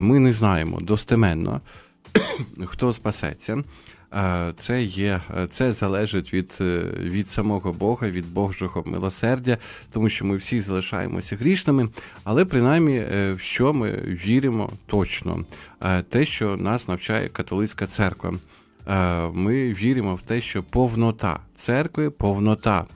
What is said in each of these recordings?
ми не знаємо достеменно, хто спасеться. Це є, це залежить від від самого Бога, від Божого милосердя, тому що ми всі залишаємося грішними, але принаймні в що ми віримо точно, те, що нас навчає католицька церква. Ми віримо в те, що повнота церкви, повнота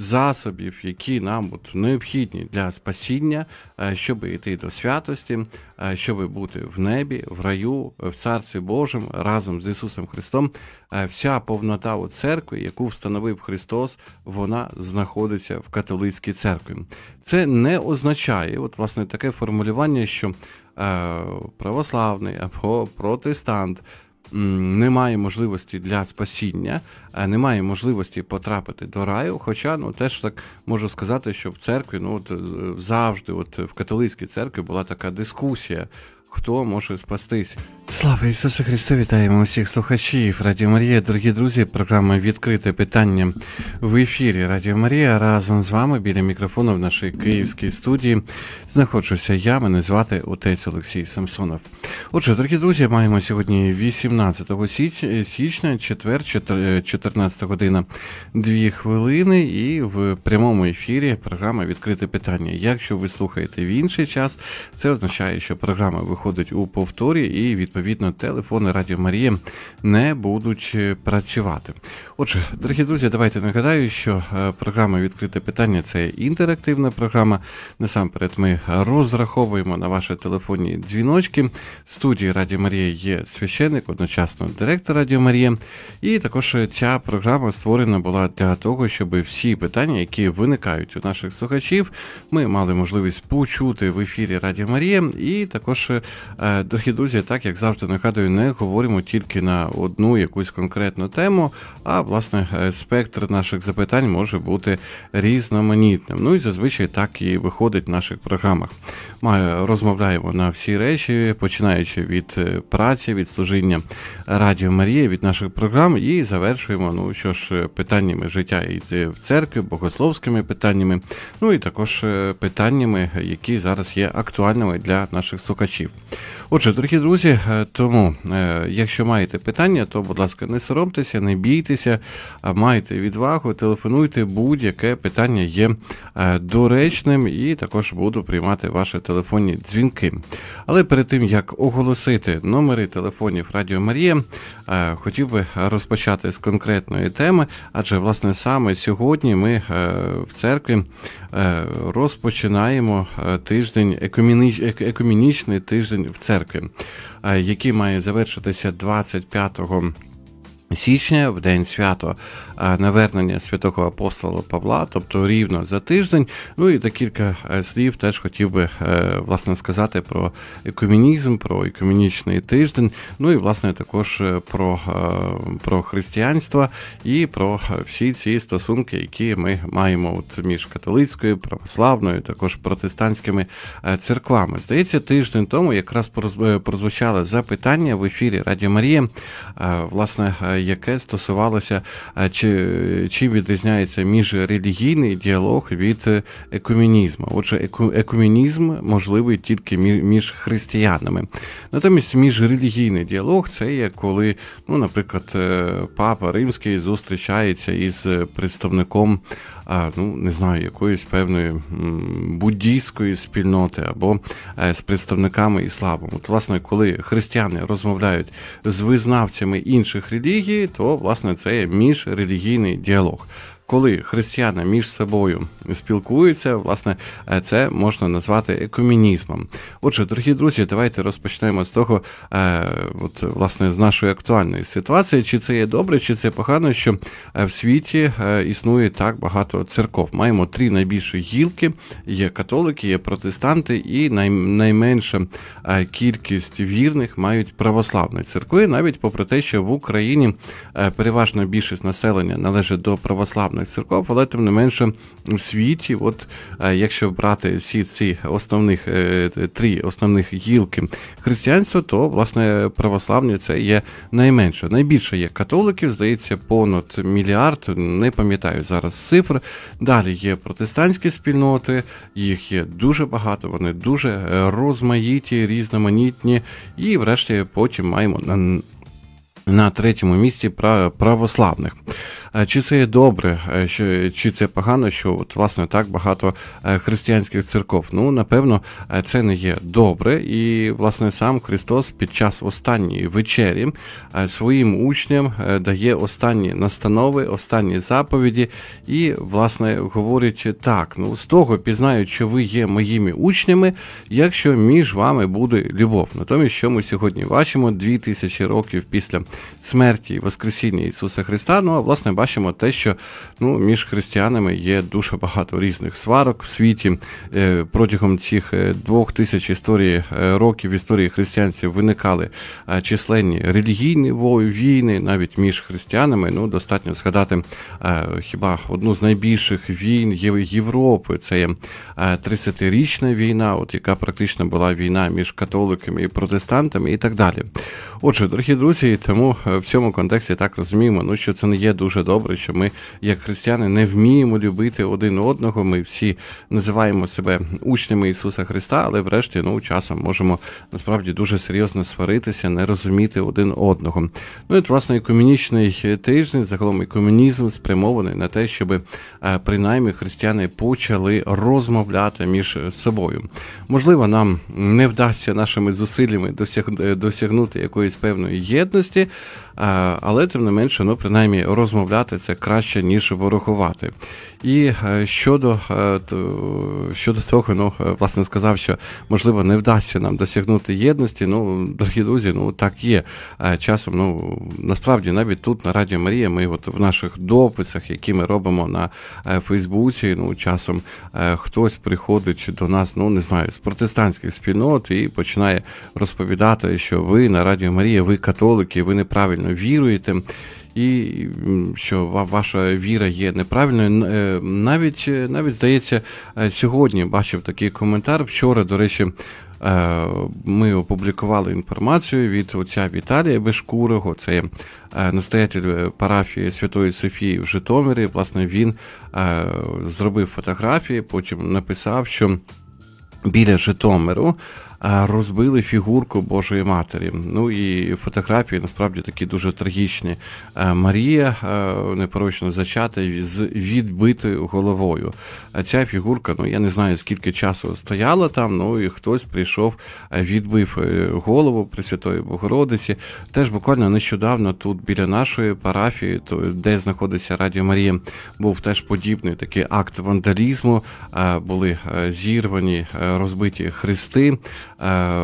засобів, які нам от необхідні для спасіння, е, щоб йти до святості, е, щоб бути в небі, в раю, в Царстві Божому разом з Ісусом Христом. Е, вся повнота у церкви, яку встановив Христос, вона знаходиться в католицькій церкві. Це не означає, от власне таке формулювання, що православний або протестант немає можливості для спасіння, немає можливості потрапити до раю. Хоча ну теж так можу сказати, що в церкві ну от е, завжди, от в католицькій церкві була така дискусія хто може спастись. Слава Ісусу Христу! Вітаємо усіх слухачів Радіо Марія, дорогі друзі. Програма відкрите питання в ефірі Радіо Марія. Разом з вами біля мікрофону в нашій київській студії знаходжуся я. Мене звати отець Олексій Самсонов. Отже, дорогі друзі, маємо сьогодні 18 січня, четвер, 14 година, 2 хвилини, і в прямому ефірі програма відкрите питання. Якщо ви слухаєте в інший час, це означає, що програма виходить виходить у повторі, і відповідно телефони Радіо Марія не будуть е, працювати. Отже, дорогі друзі, давайте нагадаю, що е, програма Відкрите питання це інтерактивна програма. Насамперед, ми розраховуємо на ваші телефонні дзвіночки. В студії Радіо Марія є священник, одночасно директор Радіо Марія. І також ця програма створена була для того, щоб всі питання, які виникають у наших слухачів, ми мали можливість почути в ефірі Радіо Марія, і також Е, дорогі друзі, так як завжди нагадую, не говоримо тільки на одну якусь конкретну тему, а власне е, спектр наших запитань може бути різноманітним. Ну і зазвичай так і виходить в наших програмах. Ми розмовляємо на всі речі, починаючи від е, праці, від служіння Радіо Марія, від наших програм, і завершуємо, ну що ж, питаннями життя і в церкві, богословськими питаннями, ну і також питаннями, які зараз є актуальними для наших слухачів. Отже, дорогі друзі, е, тому, е, якщо маєте питання, то, будь ласка, не соромтеся, не бійтеся, майте відвагу, телефонуйте, будь-яке питання є е, доречним, і також буду приймати ваші телефонні дзвінки. Але перед тим як оголосити номери телефонів Радіо Марія, хотів би розпочати з конкретної теми, адже власне саме сьогодні ми в церкві розпочинаємо тиждень екомінічний тиждень в церкві, який має завершитися 25 січня, в день свято навернення святого апостола Павла, тобто рівно за тиждень. Ну і декілька е, слів теж хотів би е, власне сказати про екумінізм, про екумінічний тиждень. Ну і власне також е, про про християнство і про всі ці стосунки, які ми маємо от між католицькою, православною, також протестантськими церквами. Здається, тиждень тому якраз прозвучало запитання в ефірі Радіо Марія, власне, яке стосувалося чи чим відрізняється міжрелігійний діалог від екумінізму. Отже, екумінізм можливий тільки між християнами. Натомість міжрелігійний діалог це є коли, ну, наприклад, е, папа римський зустрічається із представником ну не знаю, якоїсь певної буддійської спільноти або е, з представниками ісламу. От, власне, коли християни розмовляють з визнавцями інших релігій, то власне це є міжрелігійний діалог коли християни між собою спілкуються, власне, е, це можна назвати екумінізмом. Отже, дорогі друзі, давайте розпочнемо з того, е, от власне з нашої актуальної ситуації, чи це є добре, чи це погано, що е, в світі існує так багато церков. Маємо три найбільші гілки: є католики, є протестанти, і найменша кількість вірних мають православні церкви, навіть попри те, що в Україні переважна більшість населення належить до православної православних церков, але тим не менше в світі, от якщо брати всі ці основних три основних гілки християнства, то власне православні це є найменше. Найбільше є католиків, здається, понад мільярд. Не пам'ятаю зараз цифр. Далі є протестантські спільноти, їх є дуже багато, вони дуже розмаїті, різноманітні, і, врешті, потім маємо на. На третьому місці православних. Чи це є добре, е, чи це погано, що от власне так багато е, християнських церков? Ну напевно, е, це не є добре, і власне сам Христос під час останньої вечері своїм учням дає останні настанови, останні заповіді, і власне говорить так: ну з того пізнають, що ви є моїми учнями, якщо між вами буде любов. Натомість, що ми сьогодні бачимо, дві тисячі років після смерті Воскресіння Ісуса Христа, ну а власне бачимо те, що ну, між християнами є дуже багато різних сварок в світі. Е, протягом цих е, двох тисяч історії е, років історії християнців виникали численні релігійні війни, навіть між християнами. Ну, достатньо згадати хіба одну з найбільших війн Європи. Це є 30-річна війна, от яка практично була війна між католиками і протестантами, і так далі. Отже, дорогі друзі, тому в цьому контексті так розуміємо, ну що це не є дуже добре, що ми, як християни, не вміємо любити один одного. Ми всі називаємо себе учнями Ісуса Христа, але врешті ну, часом можемо насправді дуже серйозно сваритися, не розуміти один одного. Ну і власне екумінічний тиждень, загалом екумінізм спрямований на те, щоб е, принаймні християни почали розмовляти між собою. Можливо, нам не вдасться нашими зусиллями досягнути якоїсь певної єдності. Але тим не менше, ну принаймні розмовляти це краще, ніж ворогувати. І е, щодо е, щодо того, ну власне сказав, що можливо не вдасться нам досягнути єдності. Ну, дорогі друзі, ну так є. Е, часом, ну насправді, навіть тут на Радіо Марія, ми от в наших дописах, які ми робимо на Фейсбуці, ну часом хтось приходить до нас, ну не знаю, з протестантських спільнот і починає розповідати, що ви на Радіо Марія, ви католики, ви неправильно віруєте. І що ваша віра є неправильною. Е, навіть навіть здається, е, сьогодні бачив такий коментар. Вчора, до речі, е, ми опублікували інформацію від отця Віталія Бешкурого, це настоятель парафії Святої Софії в Житомирі. Власне, він зробив фотографії, потім написав, що біля Житомиру розбили фігурку Божої Матері. Ну і фотографії насправді такі дуже трагічні. Е, Марія е, непорочно зачата з відбитою головою. А ця фігурка, ну я не знаю скільки часу стояла там. Ну і хтось прийшов, е, відбив голову Пресвятої Богородиці. Теж буквально нещодавно тут біля нашої парафії, то де знаходиться Радіо Марія, був теж подібний такий акт вандалізму. Були зірвані розбиті хрести. Е,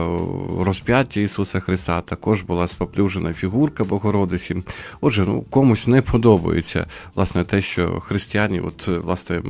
розп'яття Ісуса Христа також була споплюжена фігурка Богородиці. Отже, ну комусь не подобається власне те, що християни от, власне,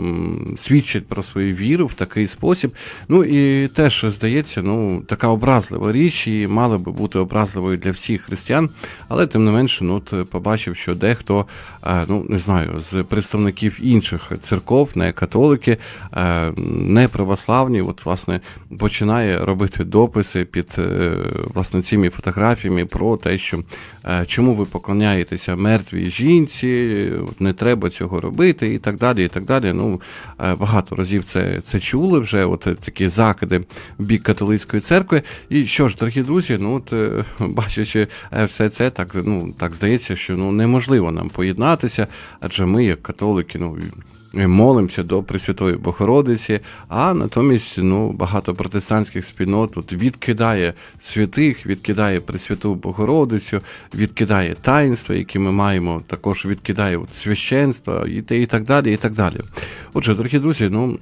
свідчать про свою віру в такий спосіб. Ну і теж здається, ну така образлива річ, і мала би бути образливою для всіх християн, але тим не менше, ну от побачив, що дехто, е, ну не знаю, з представників інших церков, не католики, е, не православні, от власне починає робити дописи під е, власне цими фотографіями про те, що е, чому ви поклоняєтеся мертвій жінці, не треба цього робити, і так далі. і так далі. Ну, е, Багато разів це це чули вже, от такі закиди в бік католицької церкви. І що ж, дорогі друзі, ну от бачачи все це, так ну так здається, що ну неможливо нам поєднатися, адже ми, як католики, ну молимося до Пресвятої Богородиці, а натомість ну, багато протестантських спільнот тут відкидає святих, відкидає Пресвяту Богородицю, відкидає таїнства, які ми маємо, також відкидає от, священство і, і так далі. і так далі. Отже, дорогі друзі, ну.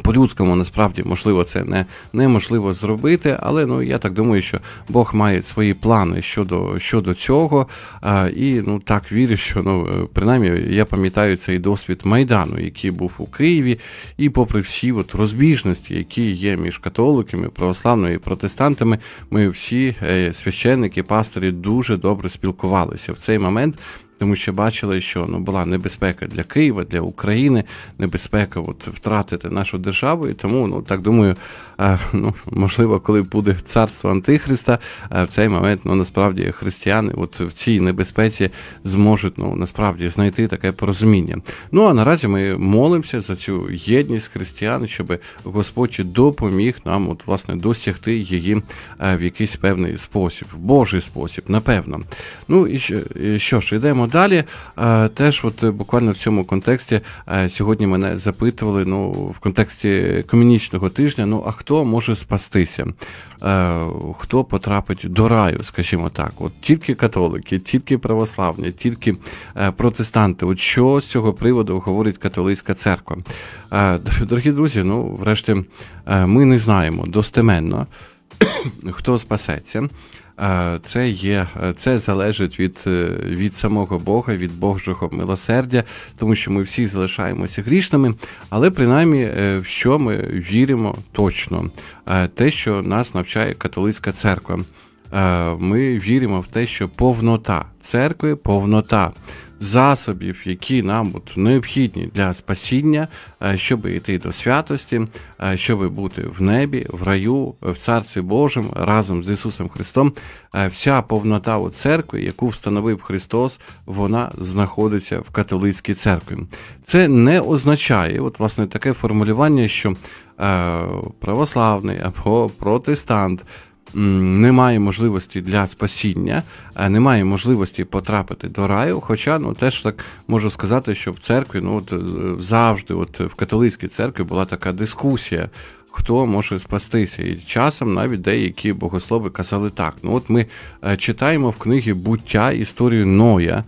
По-людському насправді можливо це не неможливо зробити, але ну я так думаю, що Бог має свої плани щодо щодо цього. А, І ну так вірю, що ну принаймні я пам'ятаю цей досвід майдану, який був у Києві, і попри всі от розбіжності, які є між католиками, православними і протестантами, ми всі е, священники, пастори дуже добре спілкувалися в цей момент тому що бачили, що ну була небезпека для Києва, для України, небезпека от, втратити нашу державу. І тому, ну так думаю, ну можливо, коли буде царство Антихриста, в цей момент ну насправді християни, от в цій небезпеці зможуть ну насправді знайти таке порозуміння. Ну а наразі ми молимося за цю єдність християн, щоб Господь допоміг нам, от власне, досягти її в якийсь певний спосіб, в Божий спосіб, напевно. Ну і що ж, йдемо далі. Теж, от буквально в цьому контексті сьогодні мене запитували ну, в контексті комунічного тижня: ну а хто може спастися? Хто потрапить до раю, скажімо так, от тільки католики, тільки православні, тільки протестанти. От що з цього приводу говорить католицька церква? Дорогі друзі, ну врешті ми не знаємо достеменно, хто спасеться. Це є, це залежить від від самого Бога, від Божого милосердя, тому що ми всі залишаємося грішними, але принаймні в що ми віримо точно, те, що нас навчає католицька церква. Ми віримо в те, що повнота церкви, повнота засобів, які нам от необхідні для спасіння, е, щоб йти до святості, е, щоб бути в небі, в раю, в Царстві Божому разом з Ісусом Христом. Е, вся повнота у церкви, яку встановив Христос, вона знаходиться в католицькій церкві. Це не означає, от власне таке формулювання, що православний або протестант немає можливості для спасіння, немає можливості потрапити до раю. Хоча ну теж так можу сказати, що в церкві ну от е, завжди, от в католицькій церкві була така дискусія. Хто може спастися, і часом навіть деякі богослови казали так. Ну от ми е, читаємо в книгі буття історію Ноя,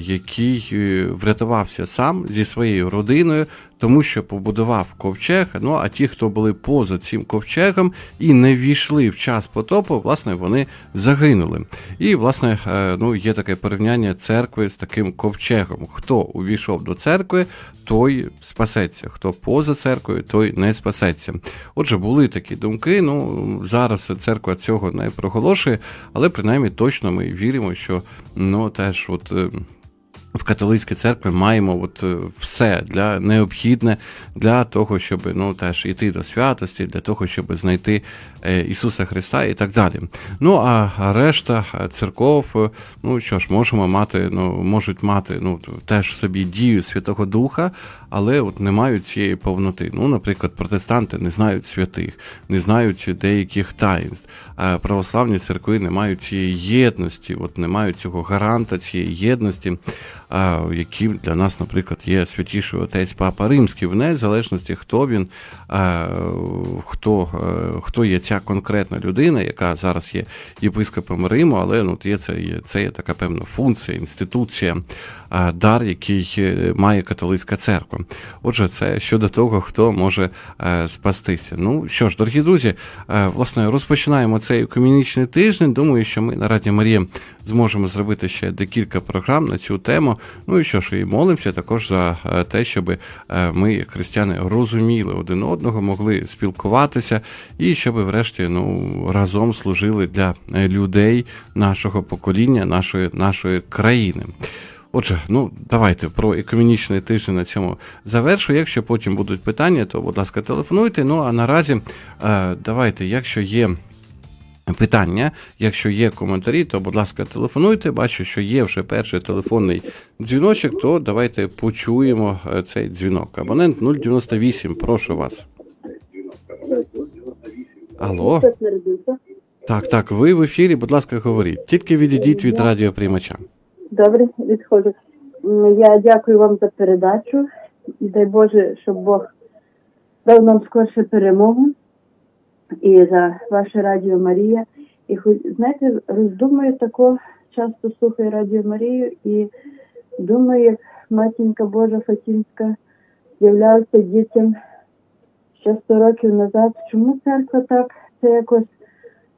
який е, врятувався сам зі своєю родиною, тому що побудував ковчег. Ну а ті, хто були поза цим ковчегом і не війшли в час потопу, власне, вони загинули. І, власне, е, ну, є таке порівняння церкви з таким ковчегом. Хто увійшов до церкви, той спасеться. Хто поза церквою, той не спасеться. Отже, були такі думки. Ну зараз церква цього не проголошує, але принаймні точно ми віримо, що ну теж от. В католицькій церкві маємо от е, все для необхідне для того, щоб ну теж йти до святості, для того, щоб знайти е, Ісуса Христа і так далі. Ну а решта церков, е, ну що ж, можемо мати, ну можуть мати ну теж собі дію Святого Духа, але от не мають цієї повноти. Ну, наприклад, протестанти не знають святих, не знають деяких таїнств. Православні церкви не мають цієї єдності, от не мають цього гаранта цієї єдності яким для нас, наприклад, є святіший отець Папа Римський, в незалежності, хто він, хто хто є ця конкретна людина, яка зараз є єпископом Риму, але ну, є це є, це є така певна функція, інституція, дар, який е, має католицька церква. Отже, це щодо того, хто може е, спастися. Ну що ж, дорогі друзі, е, власне, розпочинаємо цей комунічний тиждень. Думаю, що ми на Раді Марія зможемо зробити ще декілька програм на цю тему. Ну і що ж, і молимося також за те, щоб ми, як християни, розуміли один одного, могли спілкуватися, і щоб, врешті, ну разом служили для людей нашого покоління, нашої, нашої країни. Отже, ну давайте про економічний тиждень на цьому завершу. Якщо потім будуть питання, то будь ласка, телефонуйте. Ну а наразі е, давайте, якщо є. Питання, якщо є коментарі, то будь ласка, телефонуйте. Бачу, що є вже перший телефонний дзвіночок, то давайте почуємо е, цей дзвінок. Абонент 098, прошу вас. Алло? Так, так, ви в ефірі, будь ласка, говоріть. Тільки відійдіть від радіоприймача. Добре, відходжу. Я дякую вам за передачу. Дай Боже, щоб Бог дав нам скорше перемогу і за ваше Радіо Марія. І знаєте, роздумую тако, часто слухаю Радіо Марію і думаю, як матінка Божа Фатінська з'являлася дітям ще 100 років назад. Чому церква так це якось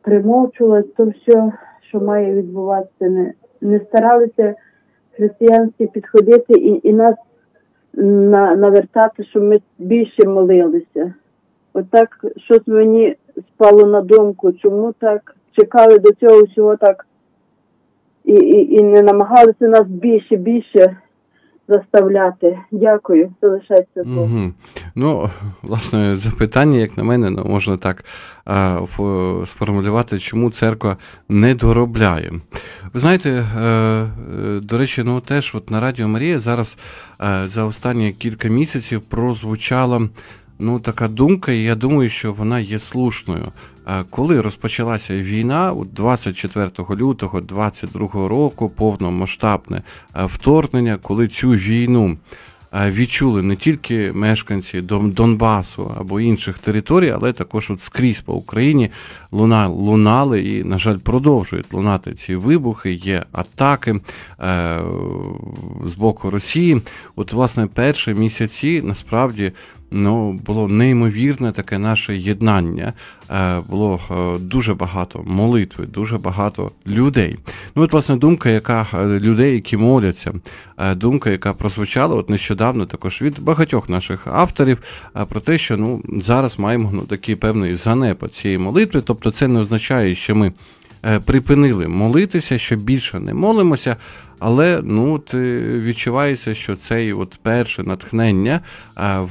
примовчувала, то все, що має відбуватися, не не старалися християнські підходити і і нас на, навертати, щоб ми більше молилися. Отак От щось мені спало на думку, чому так чекали до цього всього так і, і, і не намагалися нас більше, більше заставляти. Дякую, залишайтеся тут. Угу. Ну, власне, запитання, як на мене, ну, можна так а, ф, сформулювати, чому церква не доробляє. Ви знаєте, е, е, до речі, ну теж от на Радіо Марія зараз е, за останні кілька місяців прозвучала ну, така думка, і я думаю, що вона є слушною. Коли розпочалася війна, 24 лютого 22 року, повномасштабне вторгнення, коли цю війну відчули не тільки мешканці Донбасу або інших територій, але також от скрізь по Україні луна лунали і, на жаль, продовжують лунати ці вибухи, є атаки е, з боку Росії. От, власне, перші місяці насправді ну, було неймовірне таке наше єднання. Е, було е, дуже багато молитви, дуже багато людей. Ну, от, власне, думка, яка е, людей, які моляться, думка, яка прозвучала от нещодавно також від багатьох наших авторів, про те, що ну, зараз маємо ну, такий певний занепад цієї молитви. Тобто, це не означає, що ми. Припинили молитися, що більше не молимося, але ну от відчувається, що це перше натхнення,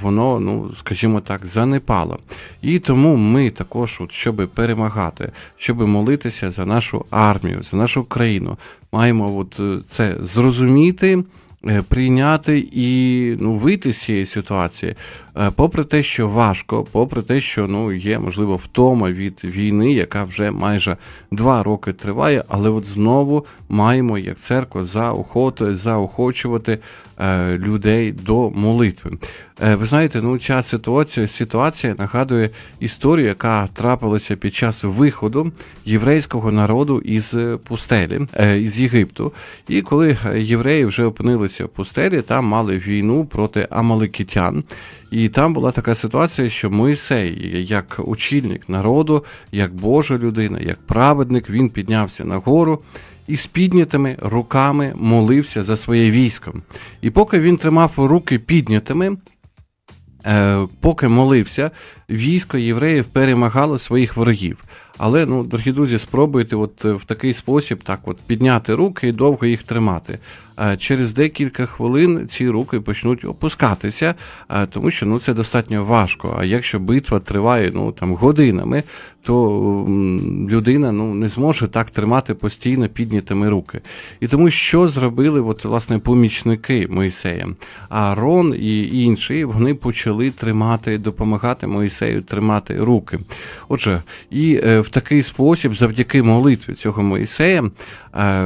воно, ну скажімо так, занепало. І тому ми також, от, щоб перемагати, щоб молитися за нашу армію, за нашу країну, маємо от е, це зрозуміти. Е, прийняти і ну, вийти з цієї ситуації, е, попри те, що важко, попри те, що ну, є, можливо, втома від війни, яка вже майже два роки триває, але от знову маємо як церква заохоту, заохочувати Е, людей до молитви. Е, ви знаєте, ну ця ситуація ситуація нагадує історію, яка трапилася під час виходу єврейського народу із пустелі, е, із Єгипту. І коли євреї вже опинилися в пустелі, там мали війну проти амаликитян. І там була така ситуація, що Моїсей, як очільник народу, як Божа людина, як праведник, він піднявся на гору і з піднятими руками молився за своє військо. І поки він тримав руки піднятими, е, поки молився, військо євреїв перемагало своїх ворогів. Але, ну, дорогі друзі, спробуйте от в такий спосіб так от підняти руки і довго їх тримати. Через декілька хвилин ці руки почнуть опускатися, тому що ну, це достатньо важко. А якщо битва триває ну, там, годинами, то людина ну, не зможе так тримати постійно піднятими руки. І тому що зробили от, власне, помічники Моїсея? Арон і інші вони почали тримати, допомагати Моїсею тримати руки. Отже, і е, в такий спосіб, завдяки молитві цього Моїсея, е,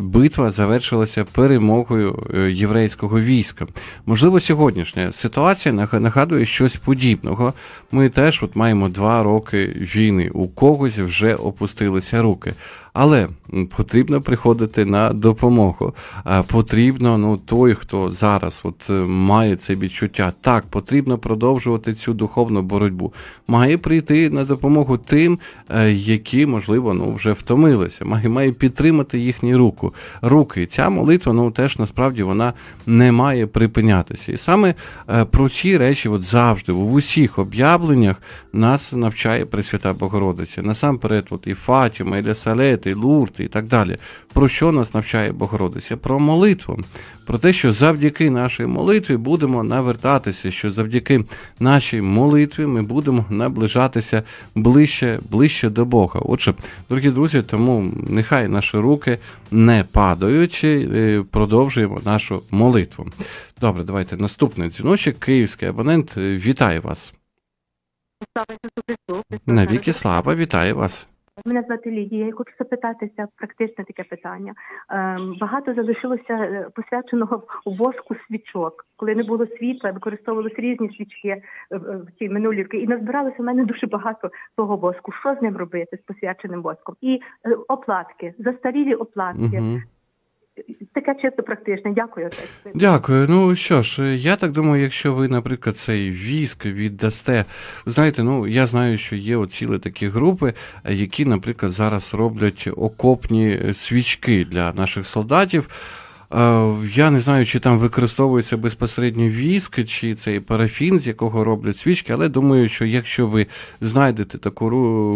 битва завершилася перемогою е, єврейського війська. Можливо, сьогоднішня ситуація нагадує щось подібного. Ми теж от маємо два роки війни. У когось вже опустилися руки. Але потрібно приходити на допомогу. Потрібно, ну той, хто зараз от е, має це відчуття, так потрібно продовжувати цю духовну боротьбу. Має прийти на допомогу тим, е, які, можливо, ну вже втомилися. Має має підтримати їхні руку. руки. Ця молитва, ну теж насправді вона не має припинятися. І саме е, про ці речі, от завжди, в усіх об'явленнях нас навчає Пресвята Богородиця. Насамперед, от і Фатіма, і Лясалет, Фаворети, Лурти і так далі. Про що нас навчає Богородиця? Про молитву, про те, що завдяки нашій молитві будемо навертатися, що завдяки нашій молитві ми будемо наближатися ближче, ближче до Бога. Отже, дорогі друзі, тому нехай наші руки не падають, е, продовжуємо нашу молитву. Добре, давайте наступний дзвіночок. Київський абонент. Вітаю вас. Навіки слава, вітаю вас. Мене звати Лідія. Я хочу запитатися практичне таке питання. Ем, багато залишилося е, посвяченого воску свічок. Коли не було світла, використовувалися різні свічки в в цій минулівки, і назбиралося в мене дуже багато того воску. Що з ним робити з посвяченим воском? І е, оплатки, застарілі оплатки. Угу. Таке чисто практичне. Дякую. Дякую. Ну що ж, я так думаю, якщо ви, наприклад, цей віск віддасте, знаєте, ну я знаю, що є от цілі такі групи, які, наприклад, зараз роблять окопні свічки для наших солдатів. Я не знаю, чи там використовується безпосередньо віск, чи цей парафін, з якого роблять свічки, але думаю, що якщо ви знайдете таку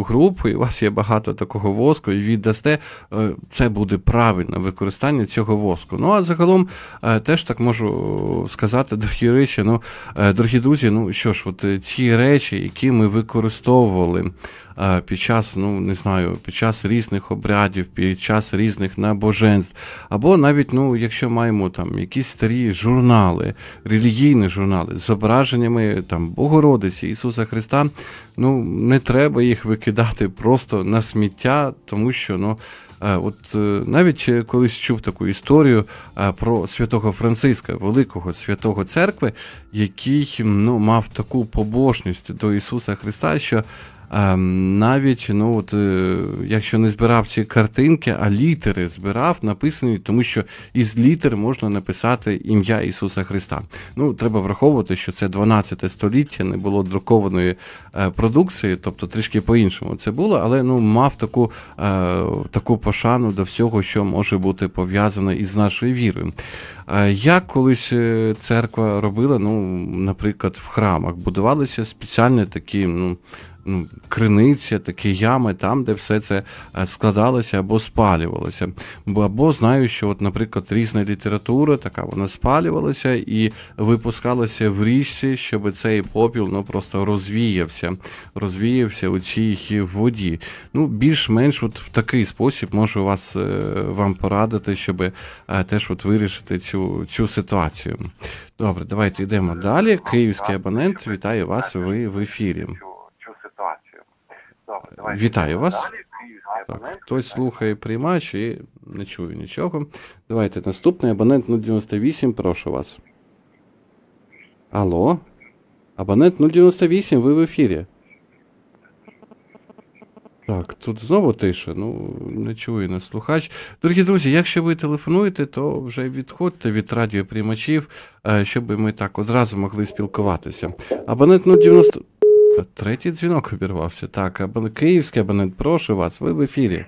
групу, і у вас є багато такого воску, і віддасте, е, це буде правильне використання цього воску. Ну а загалом е, теж так можу сказати, дорогі речі, ну, дорогі друзі, ну що ж, от ці речі, які ми використовували під час, ну не знаю, під час різних обрядів, під час різних набоженств, або навіть, ну, якщо маємо там якісь старі журнали, релігійні журнали з зображеннями там Богородиці Ісуса Христа, ну не треба їх викидати просто на сміття, тому що ну. От е, навіть колись чув таку історію про святого Франциска, великого святого церкви, який ну, мав таку побожність до Ісуса Христа, що навіть ну от, е, якщо не збирав ці картинки, а літери збирав, написані, тому що із літер можна написати ім'я Ісуса Христа. Ну, треба враховувати, що це 12 століття, не було друкованої е, продукції, тобто трішки по-іншому це було, але ну, мав таку е, таку пошану до всього, що може бути пов'язане із нашою вірою. Як колись церква робила, ну, наприклад, в храмах будувалися спеціальні такі, ну ну, криниця, такі ями, там, де все це е, складалося або спалювалося. Або знаю, що, от, наприклад, різна література, така вона спалювалася і випускалася в річці, щоб цей попіл ну, просто розвіявся, розвіявся у цій воді. Ну, більш-менш от в такий спосіб можу вас е, вам порадити, щоб е, теж от вирішити цю, цю ситуацію. Добре, давайте йдемо далі. Київський абонент, вітаю вас. Ви в ефірі. Вітаю вас. Так, Хтось слухає приймач і не чую нічого. Давайте наступний абонент 098, прошу вас. Алло? Абонент 098, ви в ефірі. Так, тут знову тиша, ну не чую на слухач. Дорогі друзі, якщо ви телефонуєте, то вже відходьте від радіоприймачів, е, щоб ми так одразу могли спілкуватися. Абонент 090. Третій дзвінок обірвався. Так, київський абонент, прошу вас, ви в ефірі.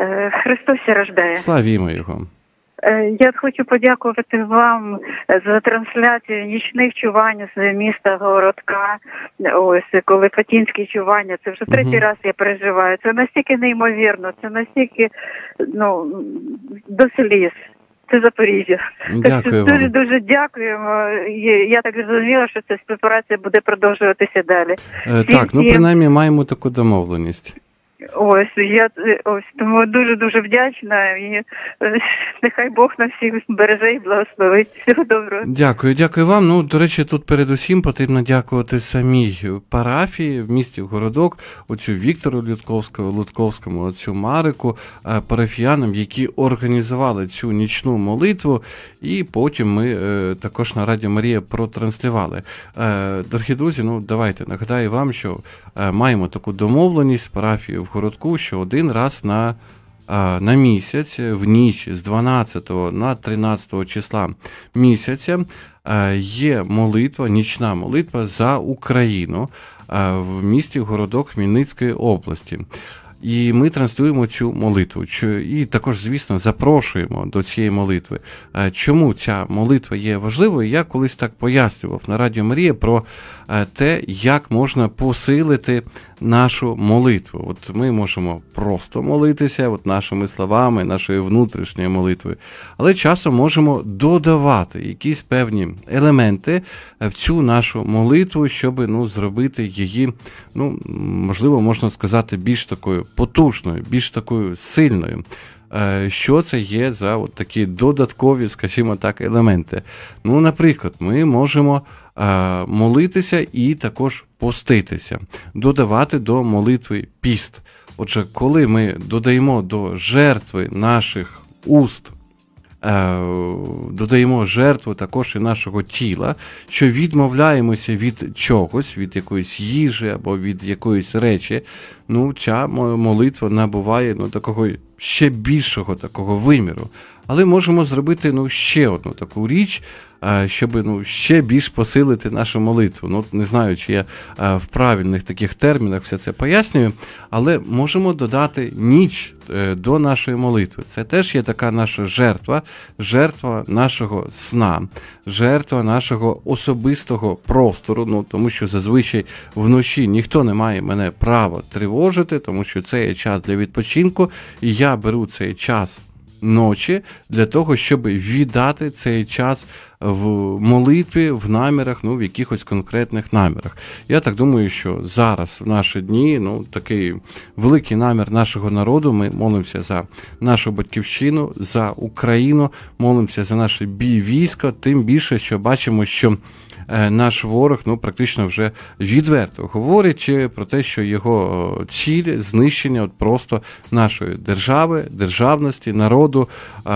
Е, Христос рождає. Славімо його. Е, я хочу подякувати вам за трансляцію нічних чувань з міста Городка. Ось коли Фатінські чування. Це вже третій угу. раз я переживаю. Це настільки неймовірно, це настільки ну до сліз. Це Запоріжжя. Дякую так, дуже дуже дякуємо. Я так зрозуміла, що ця співпраця буде продовжуватися далі. Е, так, ну принаймні маємо таку домовленість. Ось я ось тому дуже дуже вдячна і е, нехай Бог на всіх береже і благословить. Всього доброго. Дякую, дякую вам. Ну до речі, тут передусім потрібно дякувати самій парафії в місті Городок, оцю Віктору Лютковському, Лутковському, оцю Марику, е, парафіянам, які організували цю нічну молитву, і потім ми е, також на Радіо Марія протранслювали. Дорогі друзі, ну давайте нагадаю вам, що маємо таку домовленість з парафією в городку, що один раз на на місяць, в ніч з 12 на 13 числа місяця є молитва, нічна молитва за Україну в місті городок Хмельницької області. І ми транслюємо цю молитву. І також, звісно, запрошуємо до цієї молитви. Чому ця молитва є важливою? Я колись так пояснював на Радіо Марія про те, як можна посилити нашу молитву. От ми можемо просто молитися, от нашими словами, нашою внутрішньою молитвою, але часом можемо додавати якісь певні елементи в цю нашу молитву, щоб ну, зробити її, ну, можливо, можна сказати, більш такою потужною, більш такою сильною. Е, що це є за от такі додаткові, скажімо так, елементи? Ну, наприклад, ми можемо Е, молитися і також поститися, додавати до молитви піст. Отже, коли ми додаємо до жертви наших уст, додаємо жертву також і нашого тіла, що відмовляємося від чогось, від якоїсь їжі або від якоїсь речі, ну ця молитва набуває ну, такого ще більшого такого виміру. але можемо зробити ну, ще одну таку річ. Щоб ну, ще більш посилити нашу молитву. Ну, Не знаю, чи я в правильних таких термінах все це пояснюю, але можемо додати ніч е, до нашої молитви. Це теж є така наша жертва, жертва нашого сна, жертва нашого особистого простору. Ну, Тому що зазвичай вночі ніхто не має мене права тривожити, тому що це є час для відпочинку, і я беру цей час ночі для того, щоб віддати цей час в молитві, в намірах, ну в якихось конкретних намірах. Я так думаю, що зараз в наші дні ну такий великий намір нашого народу. Ми молимося за нашу батьківщину, за Україну, молимося за наше бій військо, тим більше, що бачимо, що. Е, наш ворог ну практично вже відверто говорить про те, що його ціль знищення от просто нашої держави, державності, народу.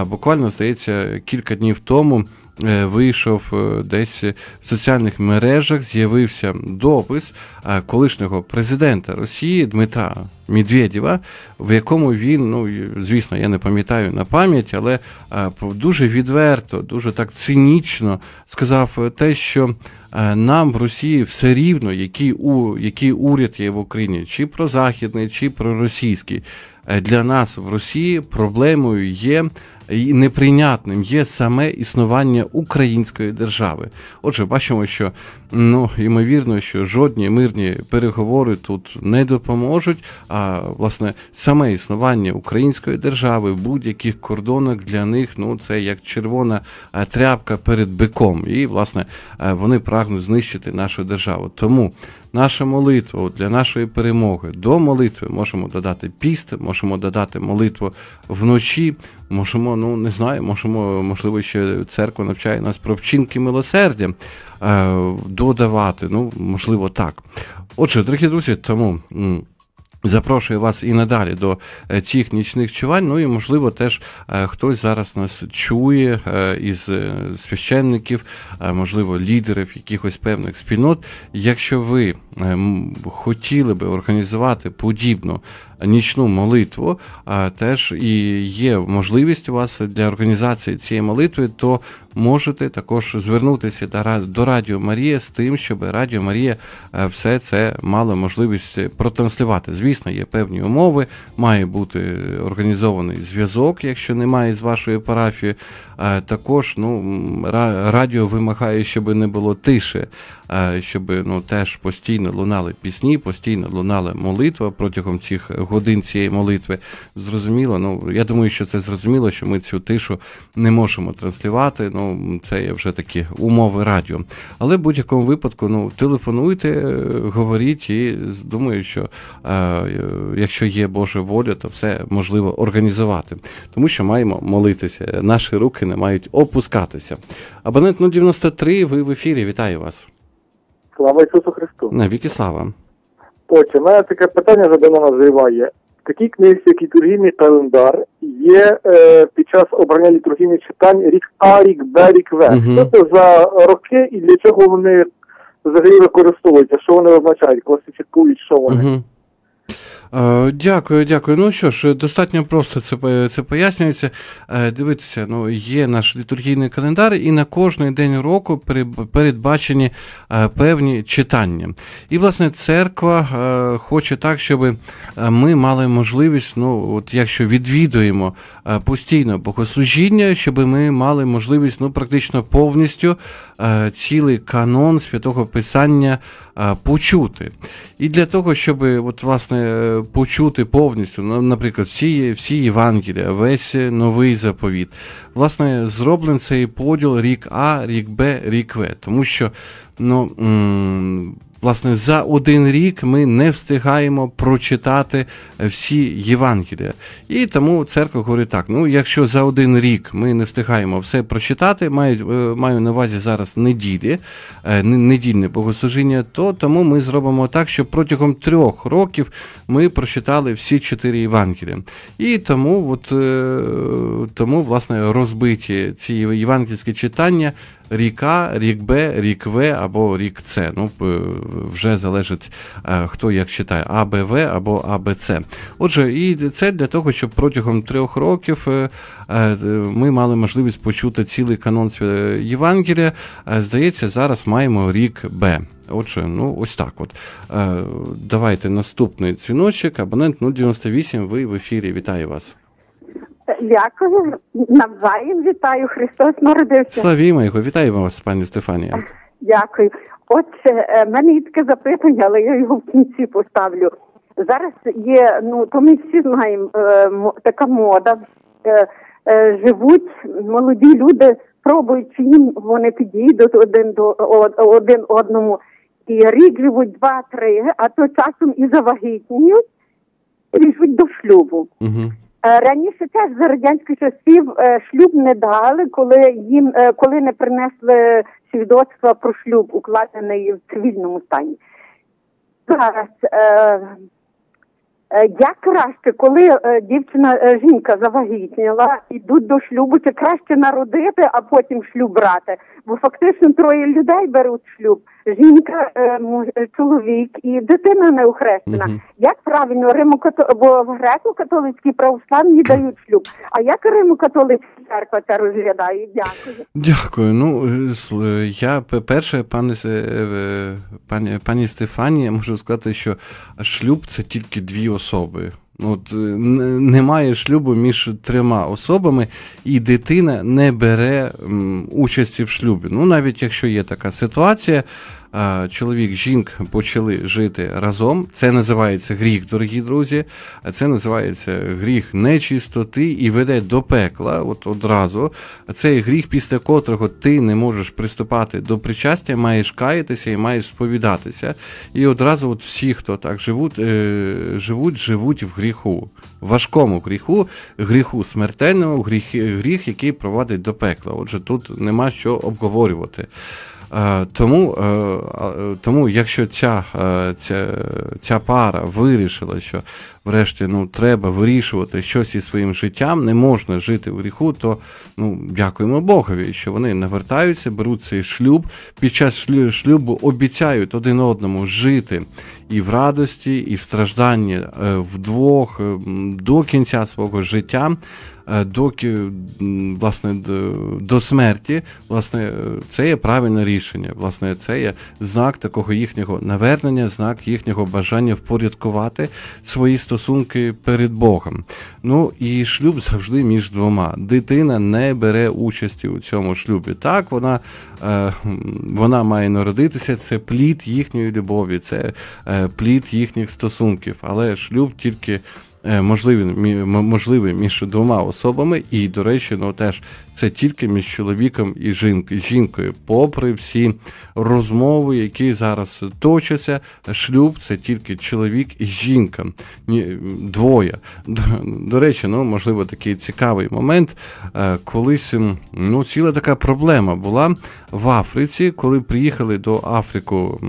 Буквально здається, кілька днів тому. Е, вийшов е, десь в соціальних мережах, з'явився допис колишнього президента Росії Дмитра Медведєва, в якому він, ну звісно, я не пам'ятаю на пам'ять, але дуже відверто, дуже так цинічно сказав те, що нам в Росії все рівно, який у який уряд є в Україні, чи прозахідний, чи проросійський. Е, для нас в Росії проблемою є і неприйнятним є саме існування української держави. Отже, бачимо, що ну ймовірно, що жодні мирні переговори тут не допоможуть. А власне саме існування української держави в будь-яких кордонах для них ну це як червона е, тряпка перед биком, і власне е, вони прагнуть знищити нашу державу. Тому наша молитва для нашої перемоги до молитви можемо додати піст, можемо додати молитву вночі. Можемо, ну не знаю, можемо, можливо, ще церква навчає нас про вчинки милосердя е, додавати. Ну, можливо, так. Отже, дорогі друзі, тому. Запрошую вас і надалі до е, цих нічних чувань. Ну і можливо, теж е, хтось зараз нас чує е, із священників, можливо, лідерів якихось певних спільнот. Якщо ви хотіли би організувати подібну нічну молитву, теж і є можливість у вас для організації цієї молитви, то можете також звернутися до Радіо Марія з тим, щоб Радіо Марія е, все це мало можливість протранслювати. Звісно, є певні умови, має бути організований зв'язок, якщо немає з вашою парафією. Також ну, радіо вимагає, щоб не було тише, щоб ну, теж постійно лунали пісні, постійно лунала молитва протягом цих годин цієї молитви. Зрозуміло, ну я думаю, що це зрозуміло, що ми цю тишу не можемо транслювати. Ну, це є вже такі умови радіо. Але в будь-якому випадку ну, телефонуйте, говоріть, і думаю, що е, якщо є Божа воля, то все можливо організувати, тому що маємо молитися. Наші руки не мають опускатися. Абонент 093, ви в ефірі. Вітаю вас. Слава Ісусу Христу. Навіки слава. Отже, мене таке питання вже давно називає. В такій книзі, як літургійний календар, є е, під час обрання літургійних читань рік А, рік Б, рік В. Угу. Що це за роки і для чого вони взагалі використовуються? Що вони означають? Класифікують, що вони? Угу. Е, дякую, дякую. Ну що ж, достатньо просто це це пояснюється. Е, дивіться, ну є наш літургійний календар, і на кожний день року передбачені е, певні читання. І, власне, церква хоче так, щоб ми мали можливість, ну, от якщо відвідуємо постійно богослужіння, щоб ми мали можливість ну, практично повністю цілий канон святого Писання почути. І для того, щоб от, власне, почути повністю, наприклад, всі всі Євангелія, весь новий заповіт. Власне, зроблений цей поділ рік А, рік Б, рік В. Тому що ну, власне, за один рік ми не встигаємо прочитати всі Євангелія. І тому церква говорить так: ну, якщо за один рік ми не встигаємо все прочитати, маю, е, маю на увазі зараз неділі, е, недільне богослужіння, то тому ми зробимо так, щоб протягом трьох років ми прочитали всі чотири Євангелія. І тому, от, е, тому, власне, розбиті ці євангельські читання рік А, рік Б, рік В або рік С. Ну, вже залежить, хто як читає А, Б, В або А, Б, С. Отже, і це для того, щоб протягом трьох років ми мали можливість почути цілий канон Євангелія. Здається, зараз маємо рік Б. Отже, ну ось так. От е, давайте наступний дзвіночок. Абонент 098, Ви в ефірі. Вітаю вас. Дякую. Навзаєм вітаю. Христос народився. Славімо його, вітаю вас, пані Стефанія. Дякую. Отже, в мене є таке запитання, але я його в кінці поставлю. Зараз є, ну то ми всі знаємо, е, така мода. Е, живуть молоді люди, пробують, чи їм вони підійдуть один до один одному. І рік живуть два-три, а то часом і завагітніють, і живуть до шлюбу. Угу. Раніше теж за радянських часів е, шлюб не дали, коли їм е, коли не принесли свідоцтва про шлюб, укладений в цивільному стані. Зараз Е, як краще, коли е, дівчина е, жінка завагітніла, йдуть до шлюбу, чи краще народити, а потім шлюб брати? Бо фактично троє людей беруть шлюб: жінка, чоловік і дитина неухрещена. Uh-huh. Як правильно римокато... бо в греко-католицькій православні дають шлюб? А як римокатолицька церква це розглядає? Дякую. Дякую. Ну я перше, пане пані пані Стефанія, можу сказати, що шлюб це тільки дві особи. От, Немає шлюбу між трьома особами, і дитина не бере участі в шлюбі. Ну, навіть якщо є така ситуація, чоловік, жінка почали жити разом. Це називається гріх, дорогі друзі. Це називається гріх нечистоти і веде до пекла. От одразу. Цей гріх, після котрого ти не можеш приступати до причастя, маєш каятися і маєш сповідатися. І одразу от всі, хто так живуть, е, живуть, живуть в гріху, важкому гріху, гріху смертельному, гріх, гріх, який проводить до пекла. Отже, тут нема що обговорювати. Е, тому, е, е, тому якщо ця ця, ця пара вирішила, що врешті ну, треба вирішувати щось із своїм життям, не можна жити в гріху, то ну, дякуємо Богові, що вони навертаються, беруть цей шлюб, під час шлюбу обіцяють один одному жити і в радості, і в стражданні вдвох до кінця свого життя. Е, доки власне до смерті, власне, це є правильне рішення. Власне, це є знак такого їхнього навернення, знак їхнього бажання впорядкувати свої стосунки перед Богом. Ну і шлюб завжди між двома. Дитина не бере участі у цьому шлюбі. Так, вона е, вона має народитися, це плід їхньої любові, це е, плід їхніх стосунків, але шлюб тільки. Е, можливий можливий між двома особами, і, до речі, ну теж це тільки між чоловіком і жінкою, попри всі розмови, які зараз точаться. Шлюб це тільки чоловік і жінка. Двоє. До, до речі, ну можливо, такий цікавий момент. Е, колись ну, ціла така проблема була в Африці, коли приїхали до Африку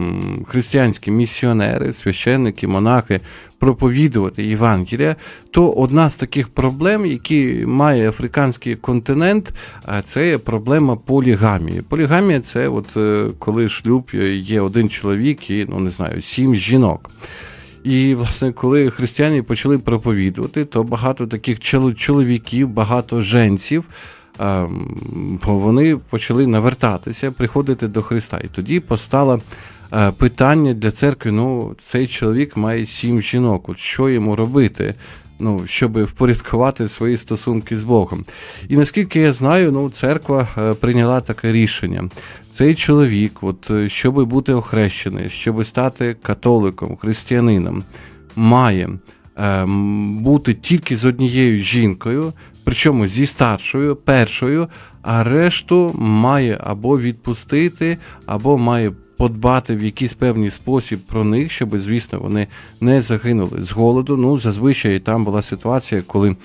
християнські місіонери, священники, монахи проповідувати Євангелія, то одна з таких проблем, які має африканський континент, це є проблема полігамії. Полігамія це от е, коли шлюб є один чоловік і ну не знаю, сім жінок. І, власне, коли християни почали проповідувати, то багато таких чоловіків, багато женців. Ем, вони почали навертатися, приходити до Христа. І тоді постала Е, питання для церкви: ну, цей чоловік має сім жінок. От що йому робити? Ну, щоб впорядкувати свої стосунки з Богом. І наскільки я знаю, ну, церква е, прийняла таке рішення. Цей чоловік, от, е, щоб бути охрещений, щоб стати католиком, християнином, має е, бути тільки з однією жінкою, причому зі старшою, першою, а решту має або відпустити, або має подбати в якийсь певний спосіб про них, щоб, звісно, вони не загинули з голоду. Ну, зазвичай там була ситуація, коли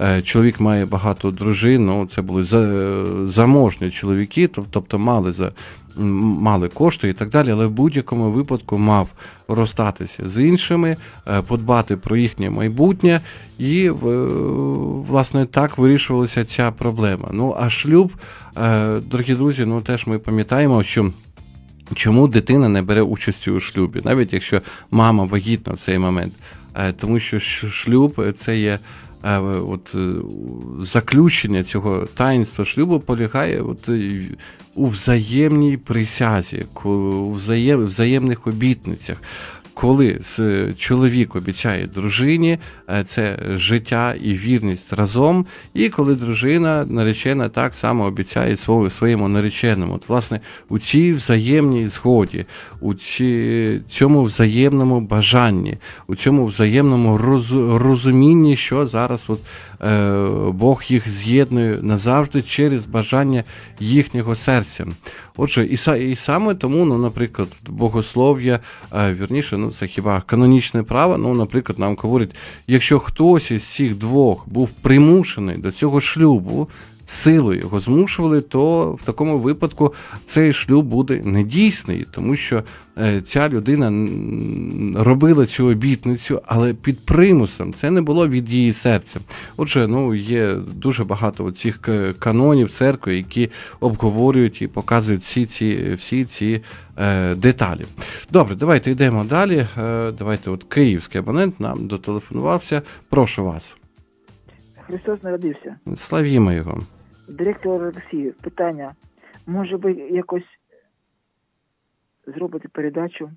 е, чоловік має багато дружин. Ну, це були за, заможні чоловіки, тобто мали за мали кошти і так далі, але в будь-якому випадку мав розстатися з іншими, е, подбати про їхнє майбутнє, і власне так вирішувалася ця проблема. Ну а шлюб, дорогі друзі, ну теж ми пам'ятаємо, що. Чому дитина не бере участі у шлюбі, навіть якщо мама вагітна в цей момент, тому що шлюб це є Е, от, е, заключення цього таїнства шлюбу полягає от, е, у взаємній присязі, у взаєм, взаємних обітницях коли чоловік обіцяє дружині, е, це життя і вірність разом, і коли дружина наречена так само обіцяє своєму нареченому. От, власне, у цій взаємній згоді, у цьому взаємному бажанні, у цьому взаємному розумінні, що зараз от, Бог їх з'єднує назавжди через бажання їхнього серця. Отже, і і саме тому, ну, наприклад, богослов'я, е, вірніше, ну це хіба канонічне право. Ну, наприклад, нам говорить, якщо хтось із цих двох був примушений до цього шлюбу, силою його змушували, то в такому випадку цей шлюб буде недійсний, тому що е, ця людина робила цю обітницю, але під примусом це не було від її серця. Отже, ну є дуже багато цих канонів церкви, які обговорюють і показують всі ці всі ці е, деталі. Добре, давайте йдемо далі. Е, давайте, от київський абонент нам дотелефонувався. Прошу вас. Христос народився. Славімо його. Директор Олексій, питання. Може ви якось зробити передачу,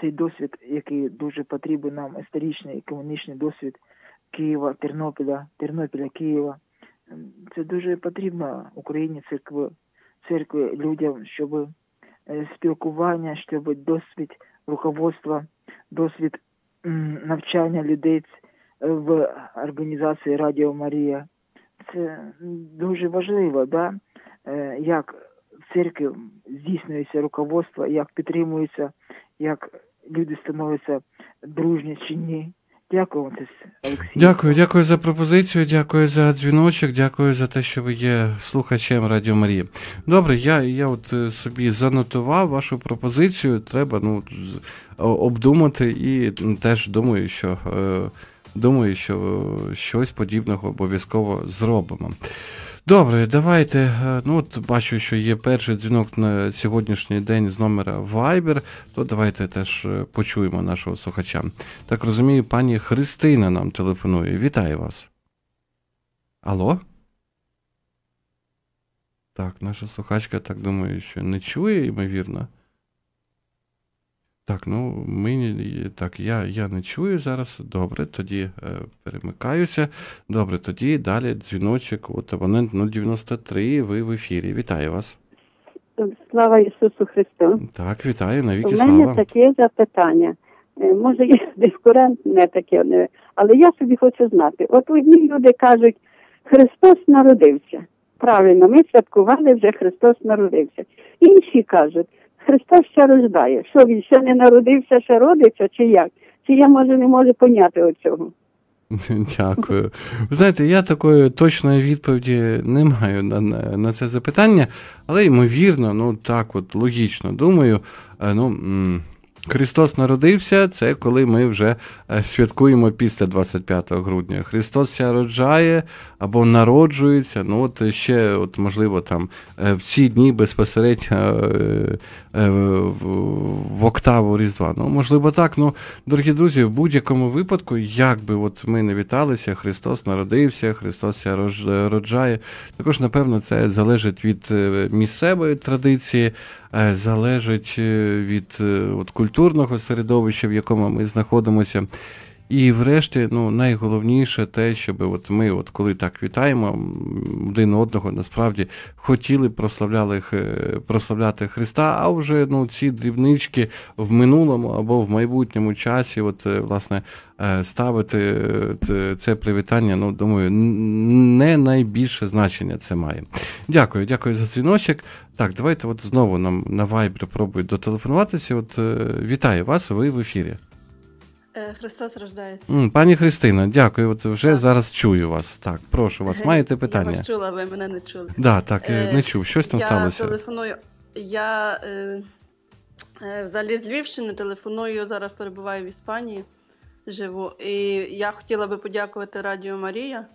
цей досвід, який дуже потрібен нам, історичний, економічний досвід Києва, Тернопіля, Тернопіля, Києва. Це дуже потрібно Україні, церкви, церкви людям, щоб е, спілкування, щоб досвід руководства, досвід навчання людей в організації Радіо Марія це дуже важливо, да? Е, як в церкві здійснюється руководство, як підтримується, як люди становляться дружні чи ні. Дякую Олексій. Дякую, дякую за пропозицію, дякую за дзвіночок, дякую за те, що ви є слухачем Радіо Марії. Добре, я я от е, собі занотував вашу пропозицію. Треба ну, обдумати і теж думаю, що. Е, думаю, що щось подібного обов'язково зробимо. Добре, давайте. Е, ну от бачу, що є перший дзвінок на сьогоднішній день з номера Viber, то давайте теж е, почуємо нашого слухача. Так розумію, пані Христина нам телефонує. Вітаю вас. Алло? Так, наша слухачка так думаю, що не чує, ймовірно. Так, ну мені так, я я не чую зараз. Добре, тоді е, перемикаюся. Добре, тоді далі дзвіночок. От абонент 093, ви в ефірі. Вітаю вас. Слава Ісусу Христу. Так, вітаю, навіки слава. У мене слава. таке запитання. Е, може, є дискурент не таке, але я собі хочу знати. От одні люди кажуть, Христос народився. Правильно, ми святкували вже Христос народився. Інші кажуть. Христос ще рождає. Що він ще не народився, ще родиться, чи як? Чи я може не можу поняти оцього? Дякую. Ви знаєте, я такої точної відповіді не маю на на, це запитання, але ймовірно, ну так от логічно думаю, е, ну. Христос народився, це коли ми вже е, святкуємо після 25 грудня. Христос ся роджає або народжується. Ну от ще, от можливо, там е, в ці дні безпосередньо е, в октаву Різдва. Ну, можливо, так. Ну, дорогі друзі, в будь-якому випадку, як би от ми не віталися, Христос народився, Христос ся роджає. Також, напевно, це залежить від місцевої традиції. Е, залежить е, від е, от, культурного середовища, в якому ми знаходимося. І врешті, ну, найголовніше те, щоб от ми, от коли так вітаємо один одного, насправді хотіли прославляли, прославляти Христа, а вже ну, ці дрібнички в минулому або в майбутньому часі, от, власне, ставити це привітання, ну, думаю, не найбільше значення це має. Дякую, дякую за дзвіночок. Так, давайте от знову нам на Viber пробують дотелефонуватися. От Вітаю вас, ви в ефірі. Е, Христос рождається. Пані Христина, дякую. От вже так. зараз чую вас. Так, прошу вас. Маєте питання? Я вас чула, ви мене не чули. Да, так, е, не чув. Щось там я сталося. Я телефоную Я е, е, взагалі з Львівщини телефоную, зараз перебуваю в Іспанії, живу. І я хотіла би подякувати Радіо Марія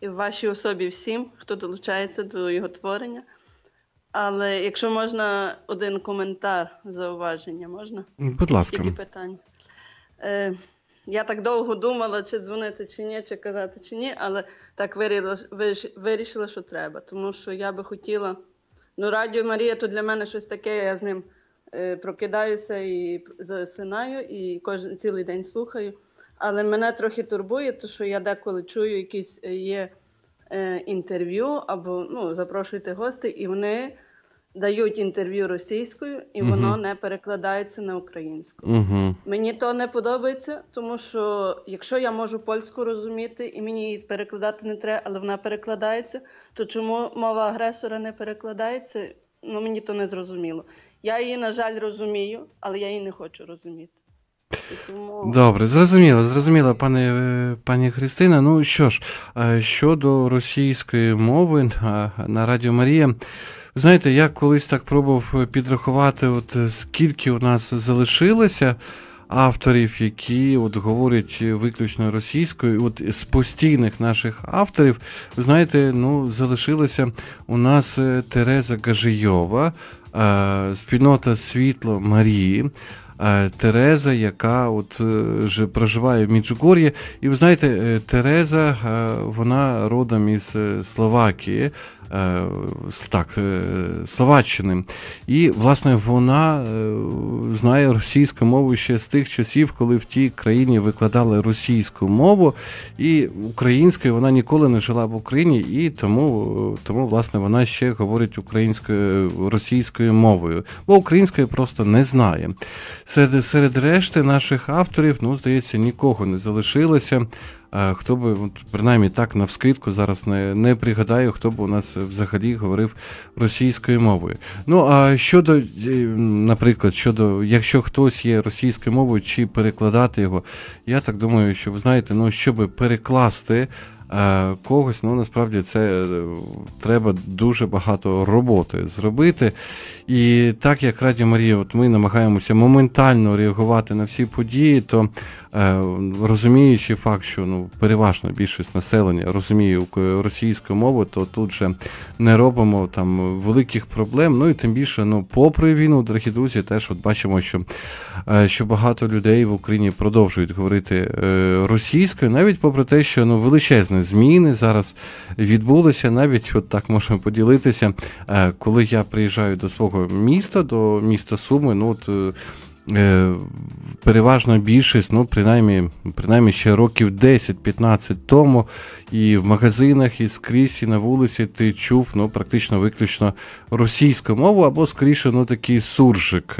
і вашій особі всім, хто долучається до його творення. Але якщо можна, один коментар, зауваження, можна? Будь ласка. Тільки питання. Е, я так довго думала, чи дзвонити, чи ні, чи казати, чи ні, але так вирішила, що треба. Тому що я би хотіла. Ну, Радіо Марія то для мене щось таке, я з ним е, прокидаюся і засинаю, і кожен цілий день слухаю. Але мене трохи турбує, то що я деколи чую якісь е, є е, інтерв'ю або ну, запрошуєте гостей, і вони дають інтерв'ю російською, і воно не перекладається на українську. Угу. Мені то не подобається, тому що якщо я можу польську розуміти і мені її перекладати не треба, але вона перекладається, то чому мова агресора не перекладається? Ну мені то не зрозуміло. Я її, на жаль, розумію, але я її не хочу розуміти. Тому Добре, зрозуміло, зрозуміло, пане, е, пані Христина. Ну що ж, е, щодо російської мови на, на Радіо Марія, знаєте, я колись так пробував підрахувати, от е, скільки у нас залишилося авторів, які от говорять виключно російською. От з постійних наших авторів, ви знаєте, ну, залишилося у нас е, Тереза Гажийова, е, спільнота Світло Марії. е, Тереза, яка от е, ж проживає в Міджугор'ї. І ви знаєте, е, Тереза, е, вона родом із е, Словакії, е, так, е, Словаччини. І, власне, вона е, знає російську мову ще з тих часів, коли в тій країні викладали російську мову, і українською вона ніколи не жила в Україні, і тому, тому власне, вона ще говорить українською російською мовою, бо української просто не знає. Серед, серед решти наших авторів, ну, здається, нікого не залишилося. Е, Хто би, от, принаймні так навскидку зараз не, не пригадаю, хто б у нас взагалі говорив російською мовою. Ну а щодо, е, наприклад, щодо, якщо хтось є російською мовою, чи перекладати його, я так думаю, що ви знаєте, ну щоб перекласти. Е, Когось, ну насправді це е, треба дуже багато роботи зробити. І так як Радіо Марія, от ми намагаємося моментально реагувати на всі події, то е, розуміючи факт, що ну переважна більшість населення розуміє російську мову, то тут же не робимо там великих проблем. Ну і тим більше, ну, попри війну, дорогі друзі, теж от бачимо, що, що багато людей в Україні продовжують говорити російською, навіть попри те, що ну величезні зміни зараз відбулися. Навіть от так можемо поділитися, е, коли я приїжджаю до свого міста, до міста Суми, ну от. е, Е, переважна більшість, ну, принаймні, принаймні ще років 10-15 тому, і в магазинах, і скрізь, і на вулиці ти чув ну, практично виключно російську мову, або скоріше ну, такий суржик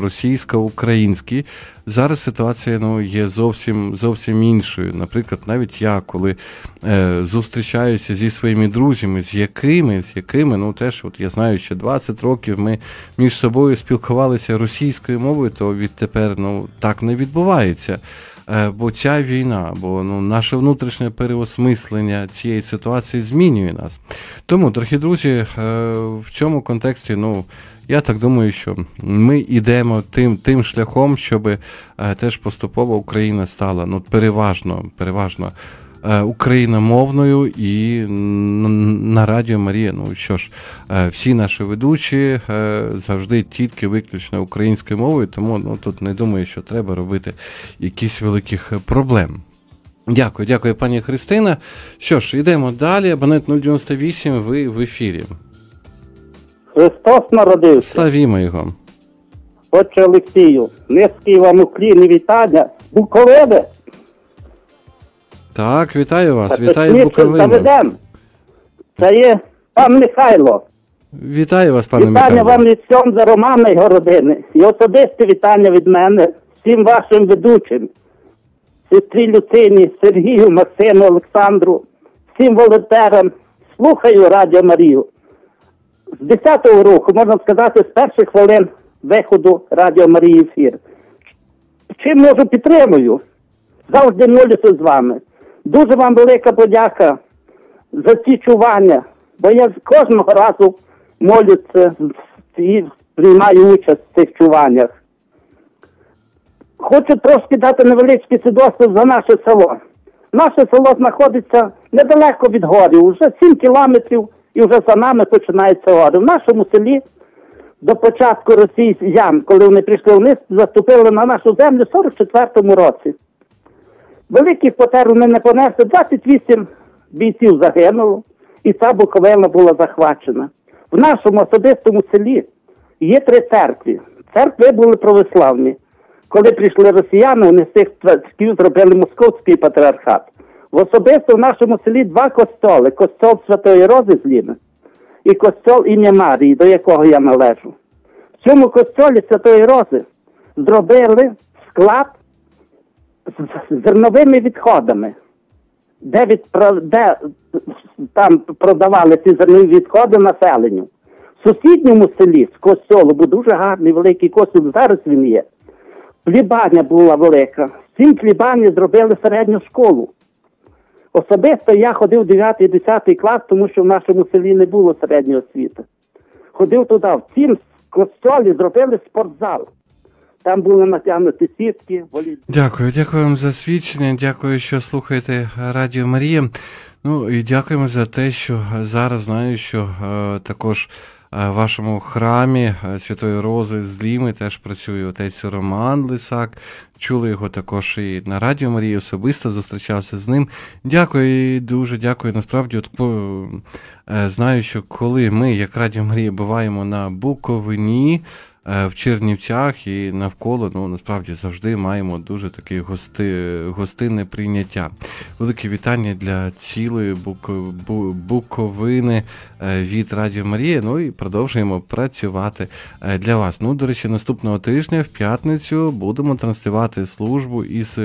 російсько-український. Зараз ситуація ну, є зовсім зовсім іншою. Наприклад, навіть я, коли е, зустрічаюся зі своїми друзями, з якими, з якими, ну теж, от я знаю, що 20 років ми між собою спілкувалися російською мовою, то відтепер ну, так не відбувається. Е, Бо ця війна, бо ну, наше внутрішнє переосмислення цієї ситуації змінює нас. Тому, дорогі друзі, е, в цьому контексті, ну, я так думаю, що ми йдемо тим, тим шляхом, щоб е, теж поступово Україна стала ну, переважно, переважно україномовною і на радіо Марія. Ну що ж, е, всі наші ведучі е, завжди тільки виключно українською мовою, тому ну, тут не думаю, що треба робити якісь великих проблем. Дякую, дякую, пані Христина. Що ж, йдемо далі. Абонент 098, ви в ефірі. Христос народився. Славімо його. Отче Олексію, низький вам уклін і вітання. Буковини. Так, вітаю вас, вітаю Буковину. Це є пан Михайло. Вітаю вас, пане вітання Михайло. вам від Сьомза Романа і родини. І особисте вітання від мене всім вашим ведучим. Сестрі Люцині, Сергію, Максиму, Олександру, всім волонтерам. Слухаю Радіо Марію. З 10-го року, можна сказати, з перших хвилин виходу Радіо Марії ефір. Чим можу підтримую? Завжди молюся з вами. Дуже вам велика подяка за ці чування, бо я кожного разу молюся і приймаю участь в цих чуваннях. Хочу трошки дати невеличкий свідоцтво за наше село. Наше село знаходиться недалеко від горів, вже 7 кілометрів і вже за нами починаються гори. В нашому селі до початку росіян, коли вони прийшли вниз, заступили на нашу землю в 44-му році. Великих потер вони не понесли, 28 бійців загинуло, і ця Буковина була захвачена. В нашому особистому селі є три церкви. Церкви були православні. Коли прийшли росіяни, вони з цих церквів зробили московський патріархат. В особисто в нашому селі два костоли: костел Святої Рози з Ліни і костел ім'я Марії, до якого я належу. В цьому костелі Святої Рози зробили склад з зерновими відходами, де, відпра... де там продавали ці зернові відходи населенню. В сусідньому селі з костьолу, бо дуже гарний великий костюм, зараз він є. Плібаня була велика. В цій плібані зробили середню школу. Особисто я ходив 9-10 клас, тому що в нашому селі не було середньої освіти. Ходив туди, в цім костьолі зробили спортзал. Там були натягнуті сітки. Дякую, дякую вам за свідчення. Дякую, що слухаєте Радіо Марія. Ну і дякуємо за те, що зараз знаю, що е, також е, в вашому храмі е, Святої Рози з Ліми теж працює отець Роман Лисак. Чули його також і на Радіо Марії, особисто зустрічався з ним. Дякую дуже дякую. Насправді, от, е, знаю, що коли ми, як Радіо Марія, буваємо на Буковині. Е, в Чернівцях і навколо ну насправді завжди маємо дуже таке гости, гостинне прийняття. Велике вітання для цілої Бук, Буковини е, від Радіо Марія. Ну і продовжуємо працювати е, для вас. Ну, до речі, наступного тижня в п'ятницю будемо транслювати службу із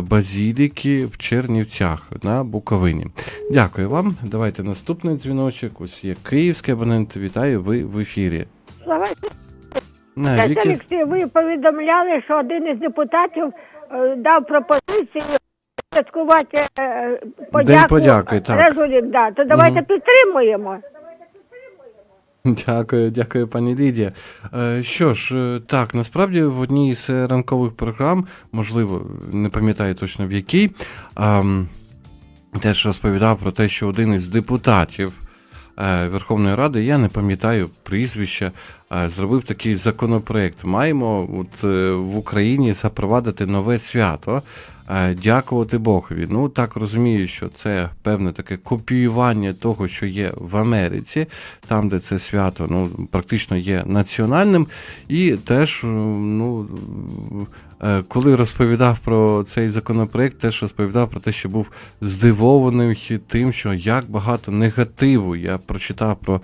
Базіліки в Чернівцях на Буковині. Дякую вам. Давайте наступний дзвіночок. Ось є київський абонент. Вітаю ви в ефірі. Навіки... Олексій, ви повідомляли, що один із депутатів е, дав пропозицію святкувати е, подяку День подяки, так. Да. То давайте угу. підтримуємо. Дякую, дякую, пані Лідія. Е, що ж, так, насправді в одній з ранкових програм, можливо, не пам'ятаю точно в якій, теж розповідав про те, що один із депутатів. Е, Верховної Ради, я не пам'ятаю прізвища, е, зробив такий законопроект. Маємо от е, в Україні запровадити нове свято. Дякувати Богові. Ну так розумію, що це певне таке копіювання того, що є в Америці, там, де це свято ну, практично є національним, і теж ну, коли розповідав про цей законопроект, теж розповідав про те, що був здивований тим, що як багато негативу я прочитав про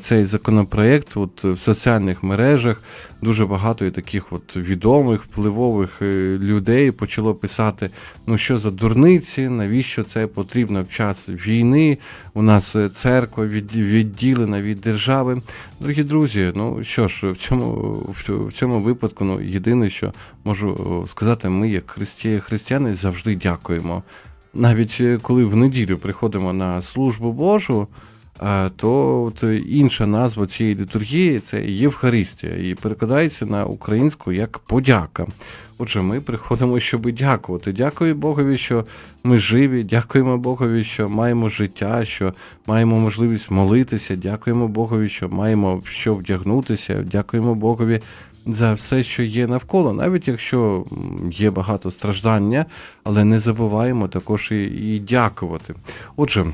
цей законопроект от в соціальних мережах. Дуже багато і таких от відомих, впливових людей почало писати: ну що за дурниці, навіщо це потрібно в час війни? У нас церква відділена від держави. Дорогі друзі, ну що ж, в цьому в цьому випадку, ну єдине, що можу сказати, ми, як христи, християни, завжди дякуємо. Навіть коли в неділю приходимо на службу Божу то от інша назва цієї літургії це Євхаристія і перекладається на українську як подяка. Отже, ми приходимо, щоб дякувати. Дякую Богові, що ми живі. Дякуємо Богові, що маємо життя, що маємо можливість молитися. Дякуємо Богові, що маємо що вдягнутися. Дякуємо Богові. За все, що є навколо, навіть якщо є багато страждання, але не забуваємо також і, і дякувати. Отже,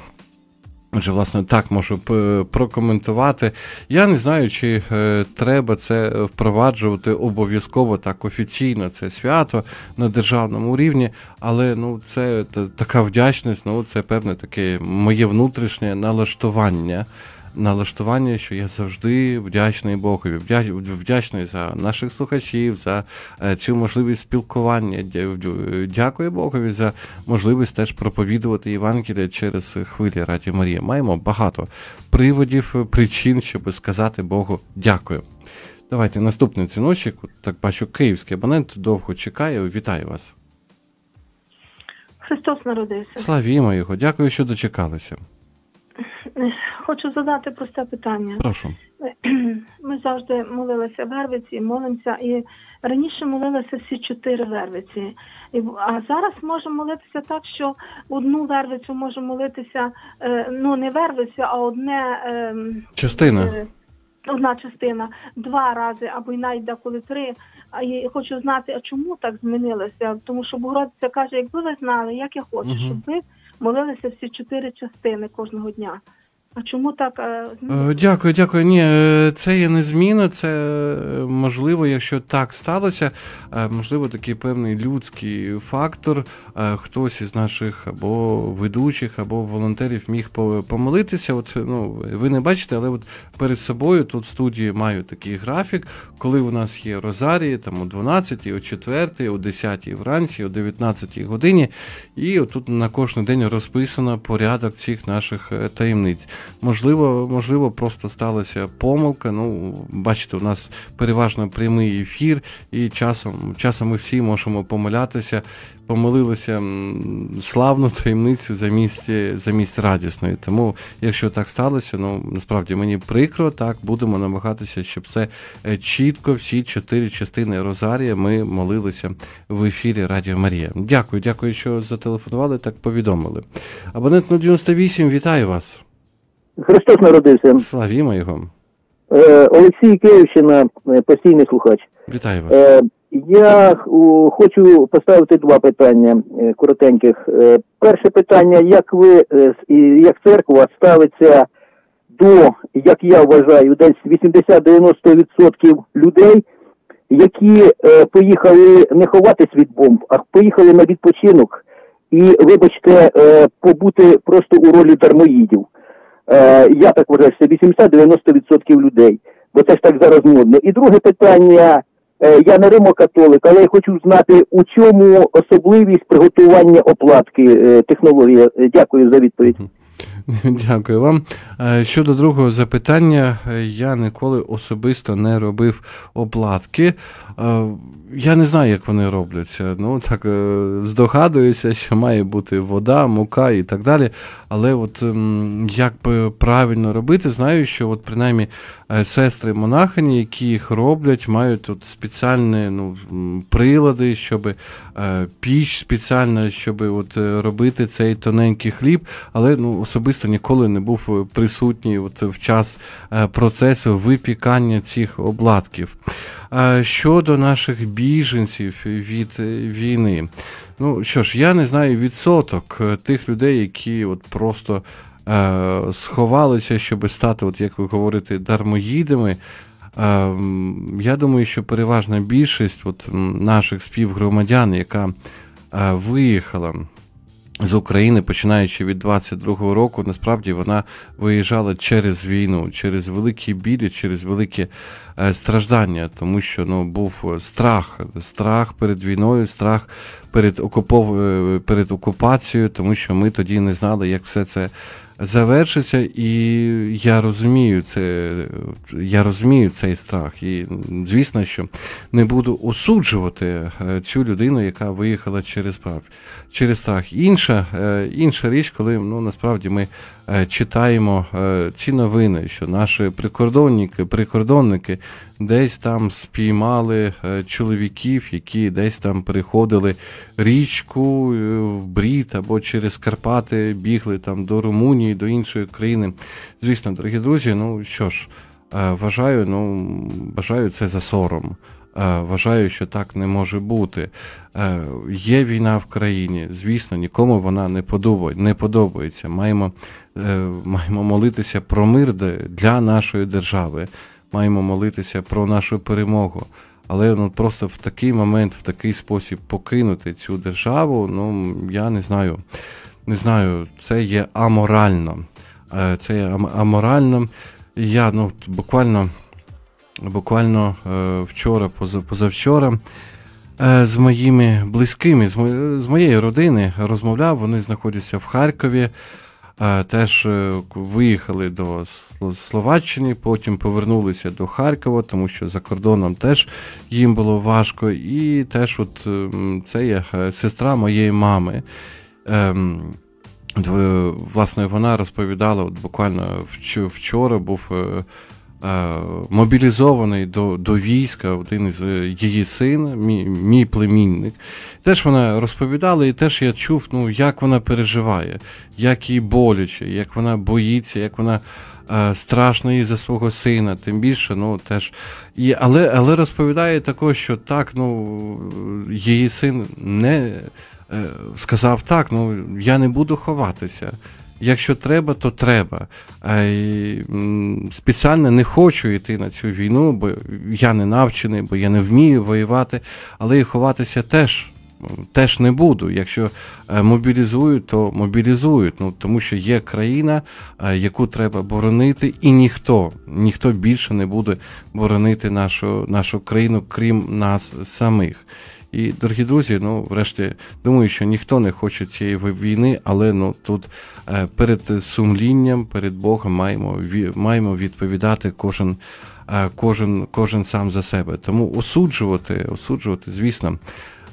Отже, власне, так можу прокоментувати. Я не знаю, чи е, треба це впроваджувати обов'язково так офіційно, це свято на державному рівні, але ну, це така вдячність, ну це певне таке моє внутрішнє налаштування налаштування, що я завжди вдячний Богові, вдячний за наших слухачів, за е, цю можливість спілкування. Дякую Богові за можливість теж проповідувати Євангелія через хвилі Раді Марія. Маємо багато приводів, причин, щоб сказати Богу дякую. Давайте наступний дзвіночок. Так бачу, київський абонент довго чекає. Вітаю вас. Христос народився. Славімо його. Дякую, що дочекалися. Хочу задати просте питання. Прошу. Ми завжди молилися вервиці, молимося, і раніше молилися всі чотири вервиці. А зараз можемо молитися так, що одну вервицю можемо молитися, е, ну не вервицю, а одне ем, частина. Е, одна частина два рази або й навіть деколи три. А я хочу знати, а чому так змінилося? Тому що Богородиця каже, якби ви знали, як я хочу, uh щоб ви молилися всі чотири частини кожного дня. А чому так? Е, е, дякую, дякую. Ні, е, це є не зміна, це можливо, якщо так сталося, можливо, такий певний людський фактор. Хтось із наших або ведучих, або волонтерів міг помолитися. От ну ви не бачите, але от перед собою тут в студії маю такий графік, коли у нас є розарії, там о 12, о 4, о 10 вранці, о 19 годині, і отут на кожен день розписано порядок цих наших таємниць. Можливо, можливо, просто сталася помилка. Ну, бачите, у нас переважно прямий ефір, і часом часом ми всі можемо помилятися, помилилися славну таємницю замість замість радісної. Тому, якщо так сталося, ну насправді мені прикро, так будемо намагатися, щоб все е, чітко, всі чотири частини Розарія ми молилися в ефірі Радіо Марія. Дякую, дякую, що зателефонували, так повідомили. Абонент 098, вітаю вас. Христос народився. Славімо його. Е, Олексій Київщина, е, постійний слухач. Вітаю вас. Е, я хочу поставити два питання коротеньких. Перше питання: як ви, як церква ставиться до, як я вважаю, десь 80-90% людей, які поїхали не ховатись від бомб, а поїхали на відпочинок і, вибачте, побути просто у ролі дармоїдів. Е, я так вважаю, що 80-90% людей, бо це ж так зараз модно. І друге питання. Е, я не римокатолик, але я хочу знати, у чому особливість приготування оплатки е, технології. Дякую за відповідь. Дякую вам. Щодо другого запитання, я ніколи особисто не робив оплатки. Я не знаю, як вони робляться. Ну так е, здогадуюся, що має бути вода, мука і так далі. Але от як правильно робити, знаю, що от принаймні е, сестри монахині, які їх роблять, мають от спеціальні ну, прилади, щоб е, піч спеціальна, щоб от робити цей тоненький хліб. Але ну, особисто ніколи не був присутній от в час процесу випікання цих обладків. Щодо наших біженців від війни, ну що ж, я не знаю відсоток е, тих людей, які от просто е, сховалися, щоб стати, от як ви говорите, дармоїдами. Е, я думаю, що переважна більшість от, наших співгромадян, яка е, виїхала з України, починаючи від 22-го року, насправді вона виїжджала через війну, через великі білі, через великі е, страждання, тому що ну був страх, страх перед війною, страх перед окупов... Е, перед окупацією, тому що ми тоді не знали, як все це завершиться, і я розумію це, я розумію цей страх. І звісно, що не буду осуджувати е, цю людину, яка виїхала через прав, через страх. Інша е, інша річ, коли ну насправді ми Е, читаємо ці новини, що наші прикордонники, прикордонники десь там спіймали чоловіків, які десь там переходили річку в Брід або через Карпати бігли там до Румунії, до іншої країни. Звісно, дорогі друзі, ну що ж, вважаю, ну бажаю це за сором. Вважаю, що так не може бути. Є війна в країні, звісно, нікому вона не подобає, не подобається. Маємо е, маємо молитися про мир для нашої держави, маємо молитися про нашу перемогу. Але ну просто в такий момент, в такий спосіб покинути цю державу, ну я не знаю. Не знаю, це є аморально. Е, це є аморально. Я ну буквально буквально е, вчора, позавчора. Е, з моїми близькими, з моєї родини розмовляв. Вони знаходяться в Харкові, теж виїхали до Словаччини, потім повернулися до Харкова, тому що за кордоном теж їм було важко. І теж от це є сестра моєї мами. Ем, власне, вона розповідала, от буквально вчора був мобілізований до до війська, один із її син, мій, мій племінник. Теж вона розповідала, і теж я чув, ну, як вона переживає, як їй боляче, як вона боїться, як вона. Страшно їй за свого сина, тим більше, ну теж. І, Але але розповідає також, що так, ну, її син не е, сказав так, ну я не буду ховатися. Якщо треба, то треба. А Спеціально не хочу йти на цю війну, бо я не навчений, бо я не вмію воювати, але і ховатися теж теж не буду. Якщо е, мобілізують, то мобілізують. Ну тому що є країна, е, яку треба боронити, і ніхто ніхто більше не буде боронити нашу, нашу країну, крім нас самих. І, дорогі друзі, ну врешті думаю, що ніхто не хоче цієї війни, але ну тут е, перед сумлінням, перед Богом маємо маємо відповідати кожен, кожен, кожен сам за себе. Тому осуджувати, осуджувати, звісно.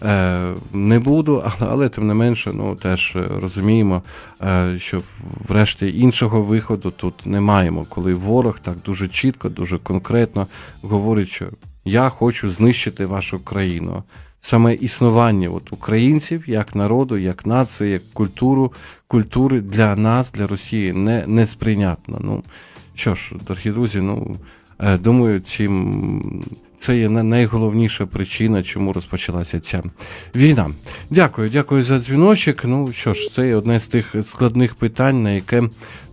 Е, не буду, але, але тим не менше, ну теж розуміємо, е, що врешті іншого виходу тут не маємо, коли ворог так дуже чітко, дуже конкретно говорить, що я хочу знищити вашу країну. Саме існування от українців як народу, як нації, як культуру, культури для нас, для Росії не, не сприйнятно. Ну що ж, дорогі друзі, ну е, думаю, чим це є найголовніша причина, чому розпочалася ця війна. Дякую, дякую за дзвіночок. Ну що ж, це є одне з тих складних питань, на яке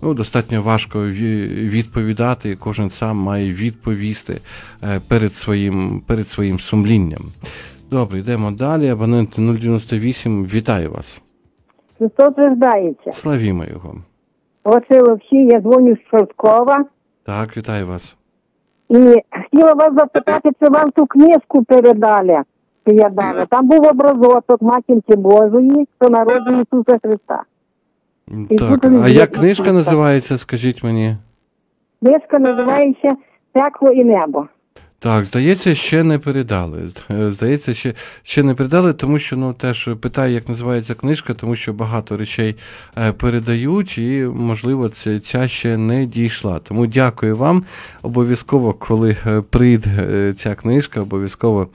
ну, достатньо важко відповідати, і кожен сам має відповісти е, перед своїм, перед своїм сумлінням. Добре, йдемо далі. Абонент 098, вітаю вас. Христос рождається. Славімо його. Оце Олексій, я дзвоню з Чорткова. Так, вітаю вас. І хотіла вас запитати, чи вам ту книжку передали, що я дала. Там був образоток Матінці Божої, хто народив Ісуса Христа. І так, а як книжка називається, скажіть мені? Книжка називається Пекло і небо. Так, здається, ще не передали. Е, здається, ще ще не передали, тому що ну теж питаю, як називається книжка, тому що багато речей е, передають, і, можливо, ця, ця ще не дійшла. Тому дякую вам. Обов'язково, коли е, прийде ця книжка, обов'язково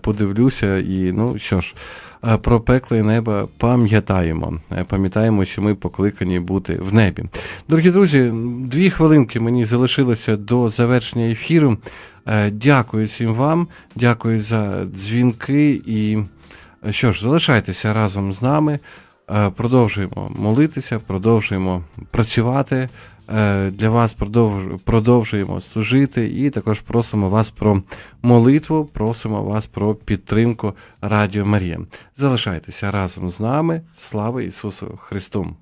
подивлюся. І ну що ж. Про пекло і небо пам'ятаємо. Пам'ятаємо, що ми покликані бути в небі. Дорогі друзі, дві хвилинки мені залишилося до завершення ефіру. Е, дякую всім вам, дякую за дзвінки. І е, що ж, залишайтеся разом з нами. Е, продовжуємо молитися, продовжуємо працювати. Для вас продовжуємо служити і також просимо вас про молитву, просимо вас про підтримку Радіо Марія. Залишайтеся разом з нами. Слава Ісусу Христу!